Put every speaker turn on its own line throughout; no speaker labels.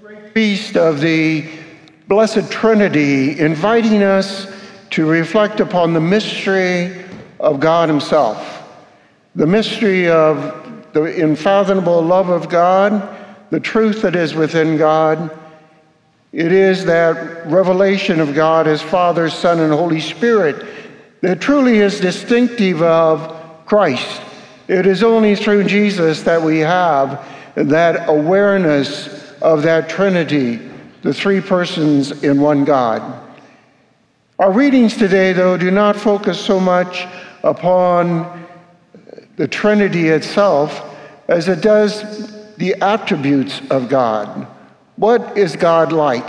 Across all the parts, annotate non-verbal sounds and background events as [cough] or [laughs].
Great feast of the Blessed Trinity, inviting us to reflect upon the mystery of God Himself, the mystery of the unfathomable love of God, the truth that is within God. It is that revelation of God as Father, Son, and Holy Spirit that truly is distinctive of Christ. It is only through Jesus that we have that awareness of that Trinity, the three persons in one God. Our readings today, though, do not focus so much upon the Trinity itself as it does the attributes of God. What is God like?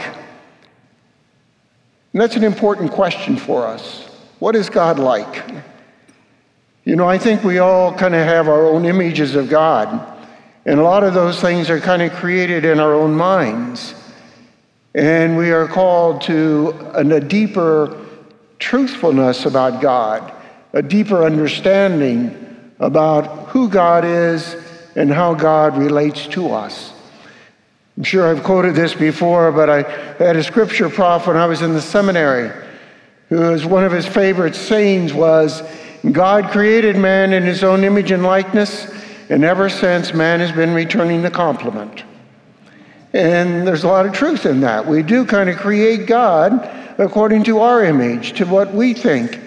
And that's an important question for us. What is God like? You know, I think we all kind of have our own images of God. And a lot of those things are kind of created in our own minds. And we are called to a deeper truthfulness about God, a deeper understanding about who God is and how God relates to us. I'm sure I've quoted this before, but I had a scripture prof when I was in the seminary who was one of his favorite sayings was, God created man in his own image and likeness, and ever since, man has been returning the compliment. And there's a lot of truth in that. We do kind of create God according to our image, to what we think.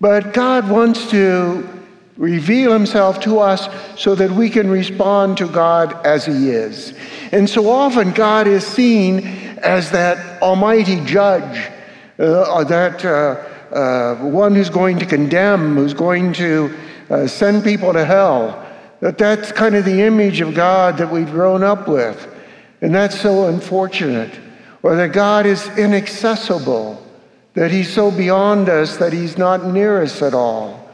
But God wants to reveal himself to us so that we can respond to God as he is. And so often, God is seen as that almighty judge, uh, that uh, uh, one who's going to condemn, who's going to uh, send people to hell. That that's kind of the image of God that we've grown up with. And that's so unfortunate. Or that God is inaccessible, that He's so beyond us that He's not near us at all.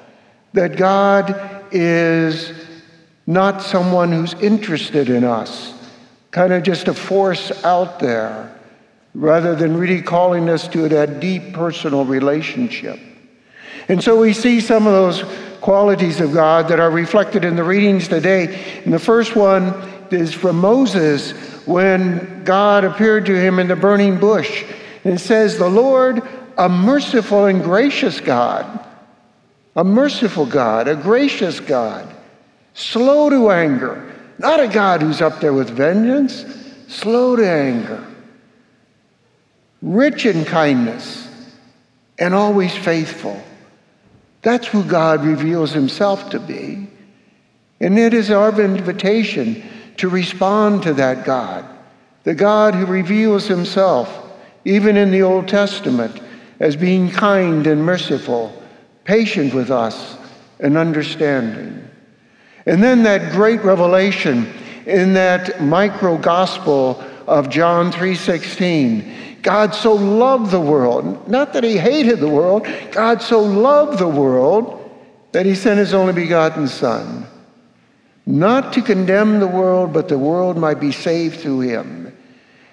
That God is not someone who's interested in us, kind of just a force out there, rather than really calling us to that deep personal relationship. And so we see some of those qualities of God that are reflected in the readings today. And the first one is from Moses when God appeared to him in the burning bush. And it says, The Lord, a merciful and gracious God, a merciful God, a gracious God, slow to anger, not a God who's up there with vengeance, slow to anger, rich in kindness, and always faithful that's who God reveals himself to be. And it is our invitation to respond to that God, the God who reveals himself, even in the Old Testament, as being kind and merciful, patient with us, and understanding. And then that great revelation in that micro gospel of John 3:16 God so loved the world, not that he hated the world, God so loved the world that he sent his only begotten Son, not to condemn the world, but the world might be saved through him.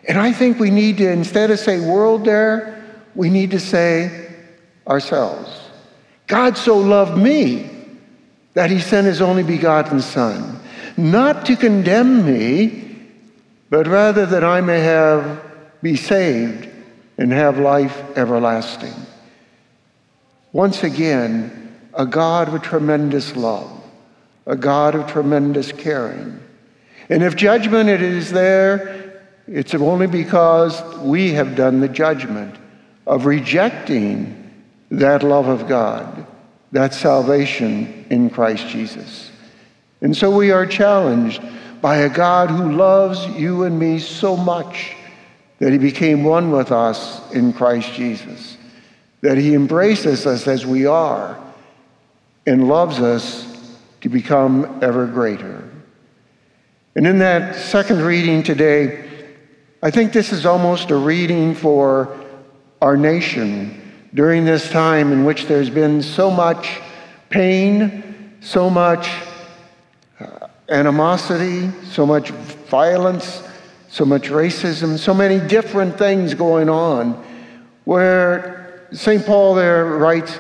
And I think we need to, instead of say world there, we need to say ourselves. God so loved me that he sent his only begotten Son, not to condemn me, but rather that I may have be saved, and have life everlasting. Once again, a God of tremendous love, a God of tremendous caring. And if judgment it is there, it's only because we have done the judgment of rejecting that love of God, that salvation in Christ Jesus. And so we are challenged by a God who loves you and me so much that he became one with us in Christ Jesus, that he embraces us as we are and loves us to become ever greater. And in that second reading today, I think this is almost a reading for our nation during this time in which there's been so much pain, so much uh, animosity, so much violence, so much racism, so many different things going on, where St. Paul there writes,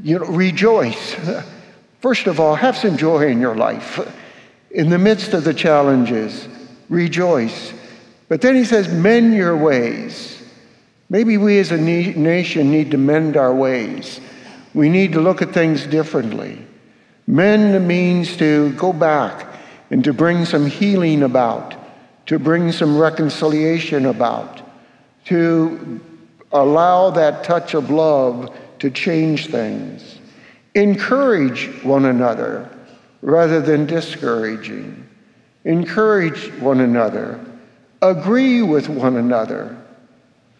you know, rejoice. [laughs] First of all, have some joy in your life. In the midst of the challenges, rejoice. But then he says, mend your ways. Maybe we as a nation need to mend our ways. We need to look at things differently. Mend means to go back and to bring some healing about, to bring some reconciliation about, to allow that touch of love to change things. Encourage one another rather than discouraging. Encourage one another. Agree with one another.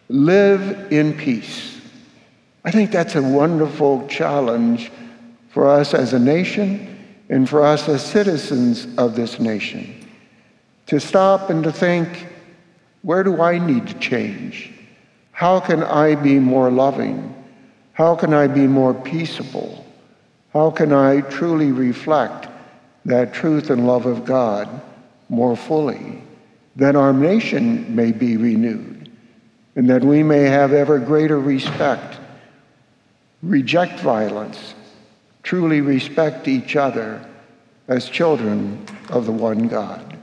Live in peace. I think that's a wonderful challenge for us as a nation and for us as citizens of this nation to stop and to think where do I need to change? How can I be more loving? How can I be more peaceable? How can I truly reflect that truth and love of God more fully? That our nation may be renewed and that we may have ever greater respect, reject violence, truly respect each other as children of the one God.